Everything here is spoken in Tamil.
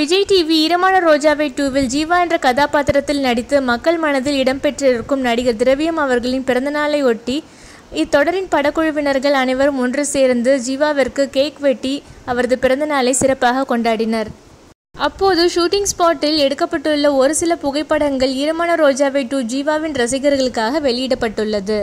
விஜய் டிவி ஈரமான ரோஜாவை டூவில் ஜீவா என்ற கதாபாத்திரத்தில் நடித்து மக்கள் மனதில் இடம்பெற்றிருக்கும் நடிகர் திரவியம் அவர்களின் பிறந்தநாளை ஒட்டி இத்தொடரின் படக்குழுவினர்கள் அனைவரும் ஒன்று சேர்ந்து ஜீவாவிற்கு கேக் வெட்டி அவரது பிறந்தநாளை சிறப்பாக கொண்டாடினர். அப்போது ஷூட்டிங் ஸ்பாட்டில் எடுக்கப்பட்டுள்ள ஒரு சில புகைப்படங்கள் ஈரமான ரோஜாவை டூ ஜீவாவின் ரசிகர்களுக்காக வெளியிடப்பட்டுள்ளது.